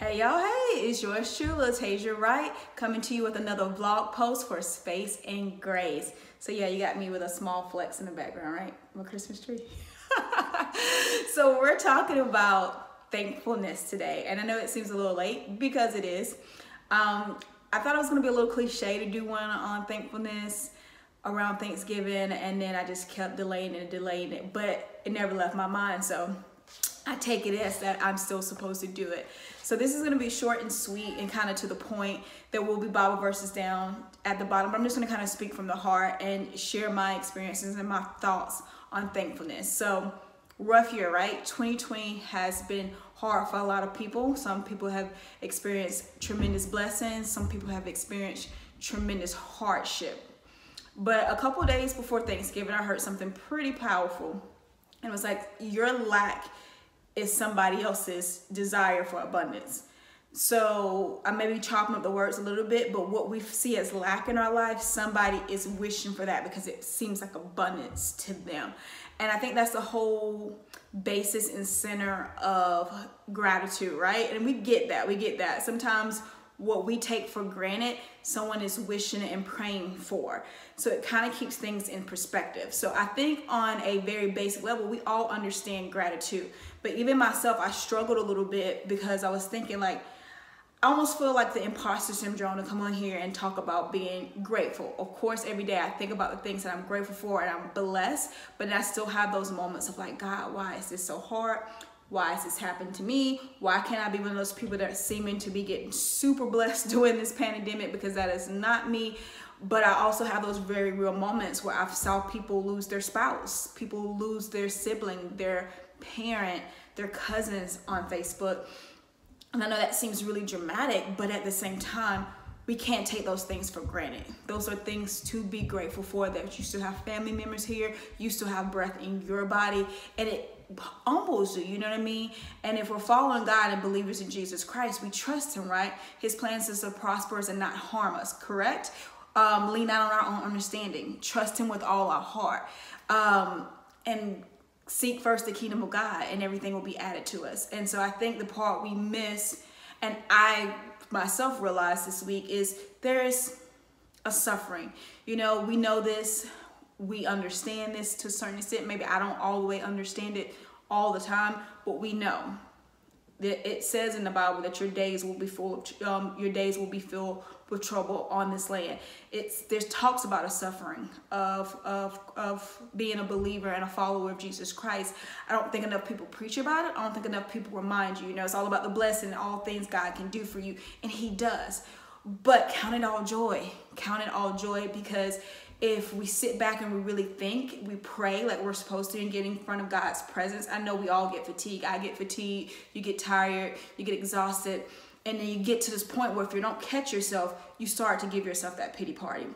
Hey y'all, hey, it's yours truly, Tasia Wright, coming to you with another vlog post for Space and Grace. So yeah, you got me with a small flex in the background, right? My Christmas tree. so we're talking about thankfulness today. And I know it seems a little late because it is. Um, I thought it was gonna be a little cliche to do one on thankfulness around Thanksgiving and then I just kept delaying and delaying it, but it never left my mind. So I take it as that I'm still supposed to do it. So this is gonna be short and sweet and kind of to the point. There will be Bible verses down at the bottom, but I'm just gonna kind of speak from the heart and share my experiences and my thoughts on thankfulness. So rough year, right? 2020 has been hard for a lot of people. Some people have experienced tremendous blessings. Some people have experienced tremendous hardship. But a couple days before Thanksgiving, I heard something pretty powerful. And it was like, your lack is somebody else's desire for abundance. So I may be chopping up the words a little bit, but what we see as lack in our life, somebody is wishing for that because it seems like abundance to them. And I think that's the whole basis and center of gratitude, right? And we get that, we get that. Sometimes what we take for granted, someone is wishing and praying for. So it kind of keeps things in perspective. So I think on a very basic level, we all understand gratitude. But even myself, I struggled a little bit because I was thinking like, I almost feel like the imposter syndrome to come on here and talk about being grateful. Of course, every day I think about the things that I'm grateful for and I'm blessed, but I still have those moments of like, God, why is this so hard? Why has this happened to me? Why can't I be one of those people that are seeming to be getting super blessed during this pandemic because that is not me. But I also have those very real moments where I've saw people lose their spouse, people lose their sibling, their parent, their cousins on Facebook. And I know that seems really dramatic, but at the same time, we can't take those things for granted. Those are things to be grateful for that you still have family members here, you still have breath in your body, and it humbles you, you know what I mean? And if we're following God and believers in Jesus Christ, we trust Him, right? His plans is to prosper us and not harm us, correct? Um, lean out on our own understanding, trust Him with all our heart, um, and seek first the kingdom of God, and everything will be added to us. And so I think the part we miss, and I myself realized this week, is there's a suffering. You know, we know this we understand this to a certain extent. Maybe I don't all the way understand it all the time, but we know that it says in the Bible that your days will be full of um, your days will be filled with trouble on this land. It's there's talks about a suffering of of of being a believer and a follower of Jesus Christ. I don't think enough people preach about it. I don't think enough people remind you. You know, it's all about the blessing and all things God can do for you, and He does. But count it all joy. Count it all joy because if we sit back and we really think, we pray like we're supposed to and get in front of God's presence. I know we all get fatigued. I get fatigued. You get tired. You get exhausted. And then you get to this point where if you don't catch yourself, you start to give yourself that pity party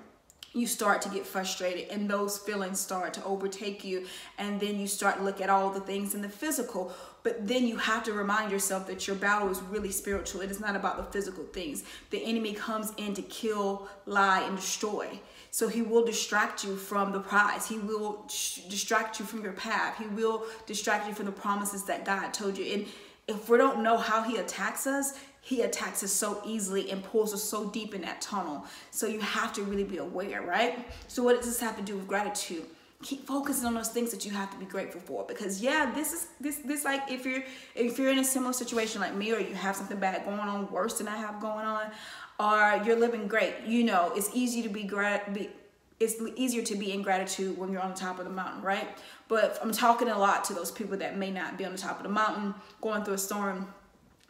you start to get frustrated and those feelings start to overtake you and then you start to look at all the things in the physical but then you have to remind yourself that your battle is really spiritual it is not about the physical things the enemy comes in to kill lie and destroy so he will distract you from the prize. He will distract you from your path. He will distract you from the promises that God told you. And if we don't know how he attacks us, he attacks us so easily and pulls us so deep in that tunnel. So you have to really be aware, right? So what does this have to do with gratitude? Keep focusing on those things that you have to be grateful for because yeah, this is this this like if you're if you're in a similar situation like me or you have something bad going on worse than I have going on, or you're living great. You know, it's easy to be, grat- be it's easier to be in gratitude when you're on the top of the mountain, right? But I'm talking a lot to those people that may not be on the top of the mountain, going through a storm.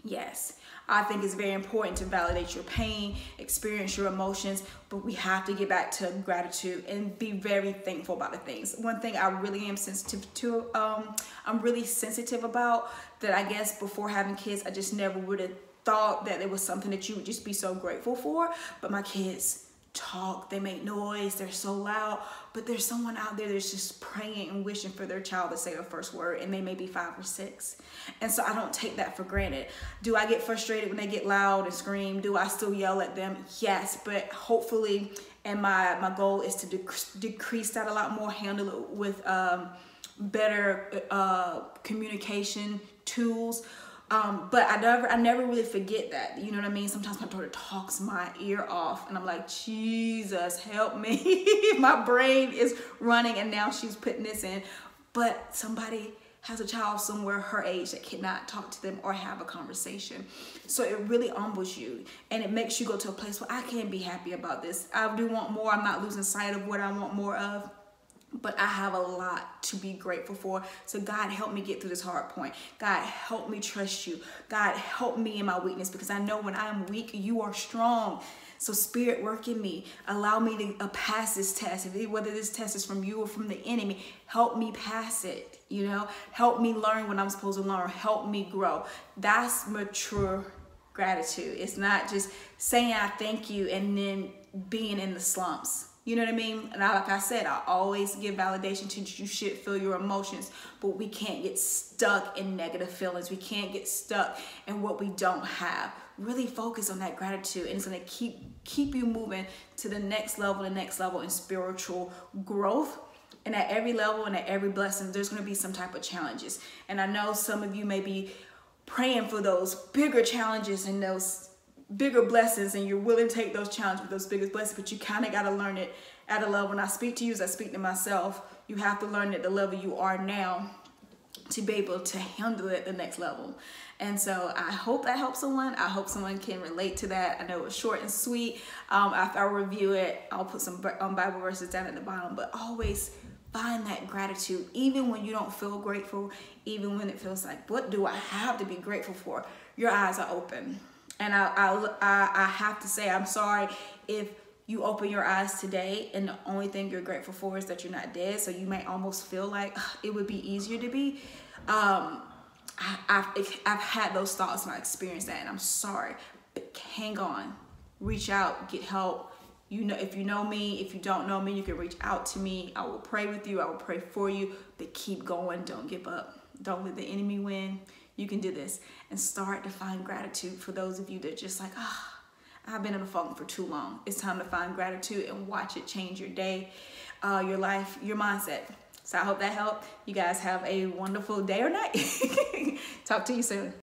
Yes, I think it's very important to validate your pain, experience your emotions, but we have to get back to gratitude and be very thankful about the things. One thing I really am sensitive to, um, I'm really sensitive about that I guess before having kids, I just never would have thought that it was something that you would just be so grateful for. But my kids talk, they make noise, they're so loud. But there's someone out there that's just praying and wishing for their child to say the first word, and they may be five or six. And so I don't take that for granted. Do I get frustrated when they get loud and scream? Do I still yell at them? Yes, but hopefully, and my, my goal is to dec decrease that a lot more, handle it with um, better uh, communication tools Um, but I never, I never really forget that. You know what I mean? Sometimes my daughter talks my ear off, and I'm like, Jesus, help me! my brain is running, and now she's putting this in. But somebody has a child somewhere her age that cannot talk to them or have a conversation. So it really humbles you and it makes you go to a place where I can't be happy about this. I do want more. I'm not losing sight of what I want more of but I have a lot to be grateful for. So God help me get through this hard point. God help me trust you. God help me in my weakness because I know when I am weak, you are strong. So spirit work in me. Allow me to uh, pass this test. Whether this test is from you or from the enemy, help me pass it. You know, help me learn what I'm supposed to learn. Help me grow. That's mature gratitude. It's not just saying I thank you and then being in the slumps you know what I mean? And I, like I said, I always give validation to you should feel your emotions, but we can't get stuck in negative feelings. We can't get stuck in what we don't have. Really focus on that gratitude, and it's gonna keep keep you moving to the next level, the next level in spiritual growth. And at every level and at every blessing, there's gonna be some type of challenges. And I know some of you may be praying for those bigger challenges and those bigger blessings and you're willing to take those challenges with those biggest blessings, but you kind of got to learn it at a level. When I speak to you as I speak to myself, you have to learn at the level you are now to be able to handle it the next level. And so I hope that helps someone. I hope someone can relate to that. I know it was short and sweet. Um, after I review it, I'll put some um, Bible verses down at the bottom, but always find that gratitude, even when you don't feel grateful, even when it feels like, what do I have to be grateful for? Your eyes are open and I, I, I have to say, I'm sorry if you open your eyes today and the only thing you're grateful for is that you're not dead. So you may almost feel like it would be easier to be. Um, I, have I've had those thoughts and I experienced that and I'm sorry, but hang on, reach out, get help. You know, if you know me, if you don't know me, you can reach out to me. I will pray with you. I will pray for you, but keep going. Don't give up. Don't let the enemy win you can do this and start to find gratitude for those of you that just like, ah, oh, I've been in a funk for too long. It's time to find gratitude and watch it change your day, uh, your life, your mindset. So I hope that helped. You guys have a wonderful day or night. Talk to you soon.